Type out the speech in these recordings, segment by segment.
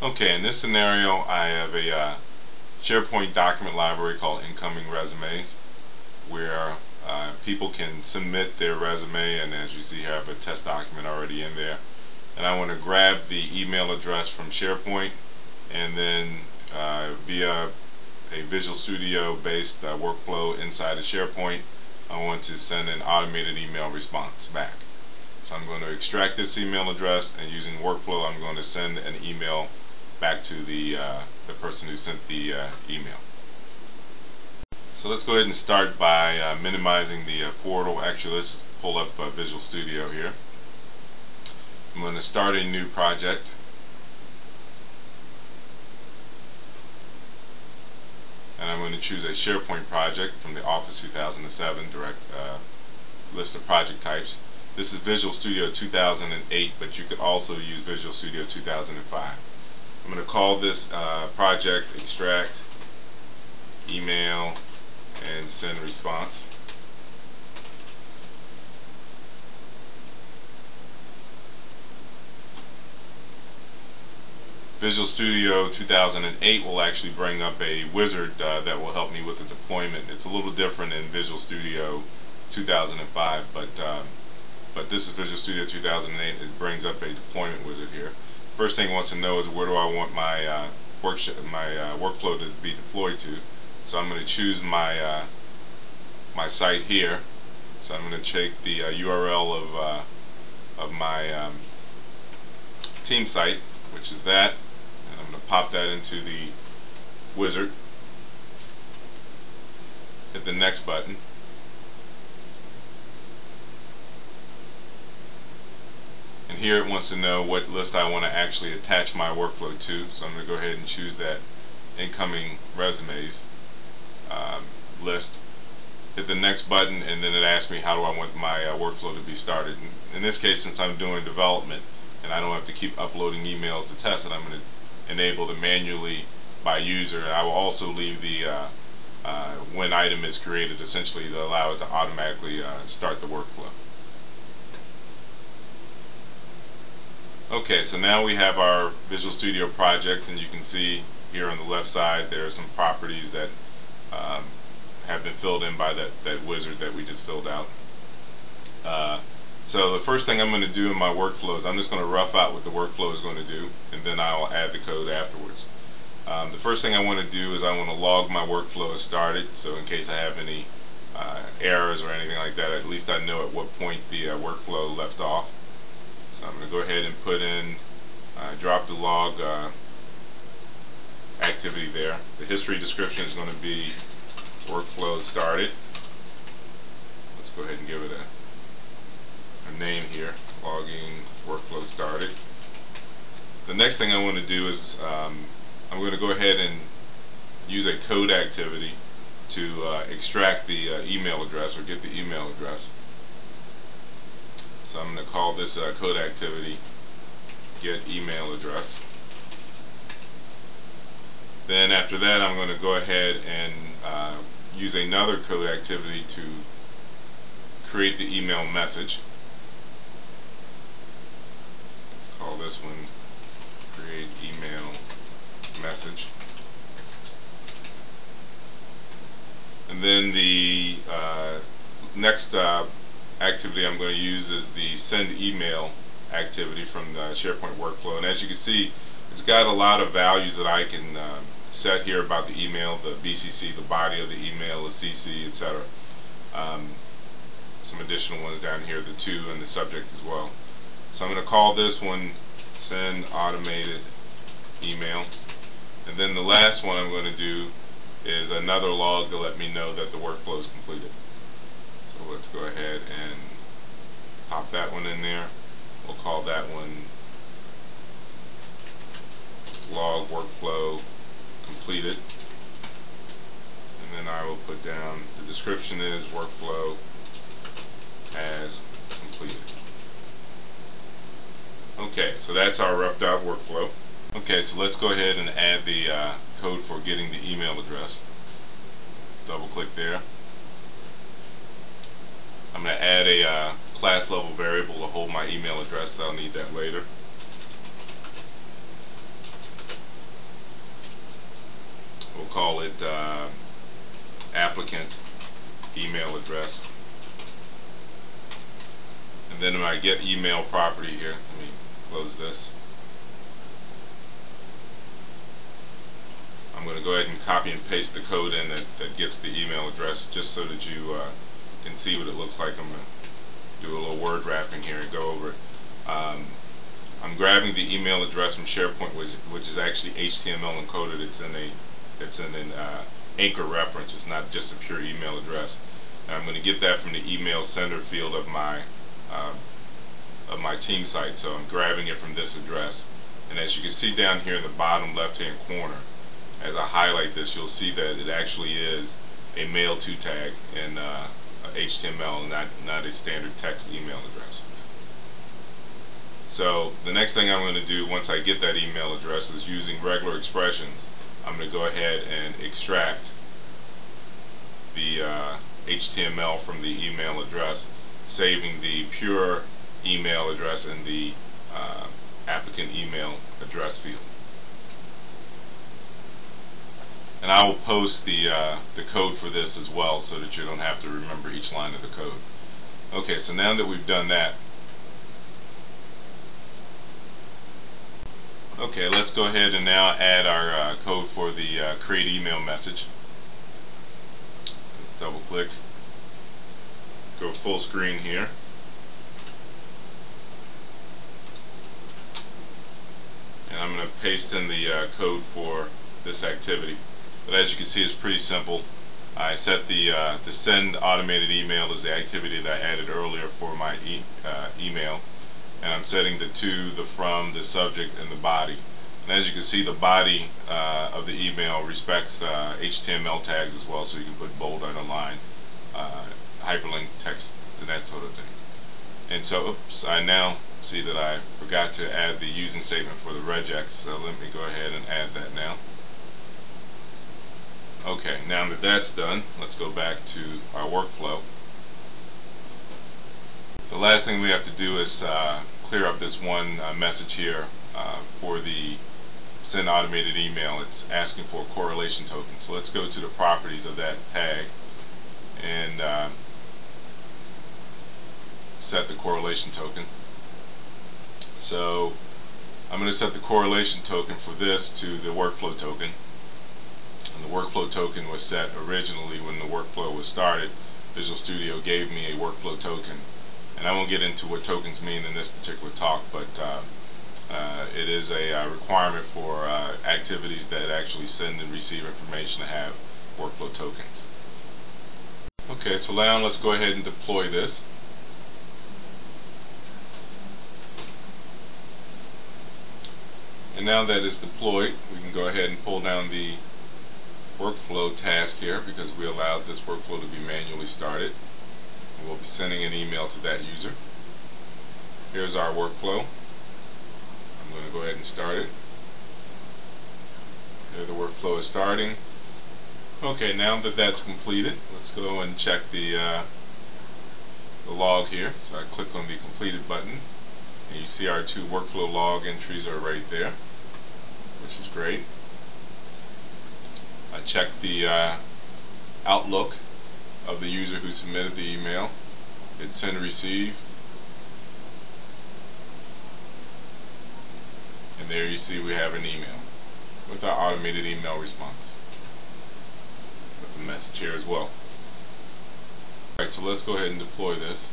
Okay, in this scenario, I have a uh, SharePoint document library called Incoming Resumes, where uh, people can submit their resume, and as you see here, I have a test document already in there. And I want to grab the email address from SharePoint, and then uh, via a Visual Studio based uh, workflow inside of SharePoint, I want to send an automated email response back. So I'm going to extract this email address, and using workflow, I'm going to send an email back to the, uh, the person who sent the uh, email. So let's go ahead and start by uh, minimizing the uh, portal. Actually, let's pull up uh, Visual Studio here. I'm going to start a new project. And I'm going to choose a SharePoint project from the Office 2007 direct uh, list of project types. This is Visual Studio 2008, but you could also use Visual Studio 2005. I'm going to call this uh, project extract email and send response. Visual Studio 2008 will actually bring up a wizard uh, that will help me with the deployment. It's a little different in Visual Studio 2005, but um, but this is Visual Studio 2008. It brings up a deployment wizard here first thing it wants to know is where do I want my uh, my uh, workflow to be deployed to. So I'm going to choose my uh, my site here. So I'm going to take the URL uh, of uh, of my um, team site, which is that, and I'm going to pop that into the wizard. Hit the next button. And here it wants to know what list I want to actually attach my workflow to. So I'm going to go ahead and choose that incoming resumes um, list. Hit the next button and then it asks me how do I want my uh, workflow to be started? In, this case since I'm doing development and I don't have to keep uploading emails to test it I'm going to enable the manually by user. And I will also leave the uh, uh, when item is created essentially to allow it to automatically uh, start the workflow Okay, so now we have our Visual Studio project and you can see here on the left side there are some properties that um, have been filled in by that, that wizard that we just filled out. Uh, so the first thing I'm going to do in my workflow is I'm just going to rough out what the workflow is going to do and then I'll add the code afterwards. Um, the first thing I want to do is I want to log my workflow as started so in case I have any uh, errors or anything like that at least I know at what point the uh, workflow left off. So I'm going to go ahead and put in, uh, drop the log uh, activity there. The history description is going to be workflow started. Let's go ahead and give it a, a name here, logging workflow started. The next thing I want to do is um, I'm going to go ahead and use a code activity to uh, extract the uh, email address or get the email address. So I'm going to call this uh, code activity get email address. Then after that I'm going to go ahead and uh, use another code activity to create the email message. Let's call this one create email message. And then the uh, next uh, activity I'm going to use is the send email activity from the SharePoint workflow. And as you can see, it's got a lot of values that I can uh, set here about the email, the BCC, the body of the email, the CC, etc. Um, some additional ones down here, the to and the subject as well. So I'm going to call this one send automated email. And then the last one I'm going to do is another log to let me know that the workflow is completed. So let's go ahead and pop that one in there. We'll call that one log workflow completed. And then I will put down the description is workflow as completed. Okay, so that's our roughed out workflow. Okay, so let's go ahead and add the uh, code for getting the email address. Double click there. I'm going to add a uh, class level variable to hold my email address. I'll need that later. we'll call it uh, applicant email address. And then my get email property here, let me close this. I'm going to go ahead and copy and paste the code in that, that gets the email address just so that you uh, can see what it looks like. I'm going to do a little word wrapping here and go over it. Um, I'm grabbing the email address from SharePoint, which, which is actually HTML encoded. It's in a it's in an uh, anchor reference. It's not just a pure email address. And I'm going to get that from the email sender field of my uh, of my team site. So I'm grabbing it from this address. And as you can see down here in the bottom left-hand corner, as I highlight this, you'll see that it actually is a mail to tag and uh, HTML, not, not a standard text email address. So the next thing I'm going to do once I get that email address is using regular expressions. I'm going to go ahead and extract the uh, HTML from the email address, saving the pure email address in the uh, applicant email address field and I will post the uh, the code for this as well so that you don't have to remember each line of the code. Okay so now that we've done that. Okay let's go ahead and now add our uh, code for the uh, create email message. Let's double click. Go full screen here. And I'm going to paste in the uh, code for this activity but as you can see, it's pretty simple. I set the uh, the send automated email as the activity that I added earlier for my e uh, email, and I'm setting the to, the from, the subject, and the body. And as you can see, the body uh, of the email respects HTML uh, tags as well, so you can put bold, underline, uh, hyperlink text, and that sort of thing. And so, oops, I now see that I forgot to add the using statement for the regex, so let me go ahead and add that now. Okay, now that that's done, let's go back to our workflow. The last thing we have to do is uh, clear up this one uh, message here uh, for the send automated email. It's asking for a correlation token. So let's go to the properties of that tag and uh, set the correlation token. So I'm going to set the correlation token for this to the workflow token the workflow token was set originally when the workflow was started. Visual Studio gave me a workflow token. And I won't get into what tokens mean in this particular talk, but uh, uh, it is a uh, requirement for uh, activities that actually send and receive information to have workflow tokens. Okay, so now let's go ahead and deploy this. And now that it's deployed, we can go ahead and pull down the workflow task here because we allowed this workflow to be manually started. We'll be sending an email to that user. Here's our workflow. I'm going to go ahead and start it. There the workflow is starting. Okay, now that that's completed, let's go and check the, uh, the log here. So I click on the completed button and you see our two workflow log entries are right there, which is great. I check the uh, outlook of the user who submitted the email. Hit send receive. And there you see we have an email with our automated email response with a message here as well. Alright, so let's go ahead and deploy this.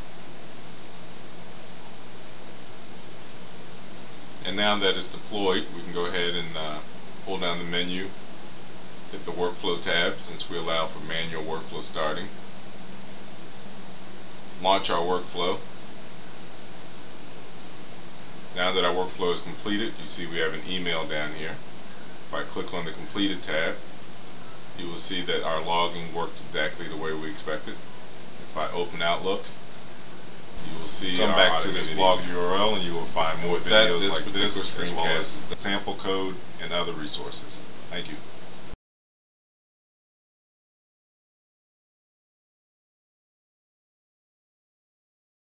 And now that it's deployed, we can go ahead and uh, pull down the menu hit the workflow tab since we allow for manual workflow starting. Launch our workflow. Now that our workflow is completed, you see we have an email down here. If I click on the completed tab, you will see that our logging worked exactly the way we expected. If I open Outlook, you will see come back to this blog URL and you will find more videos that, this like this, screencast, well as sample code, and other resources. Thank you.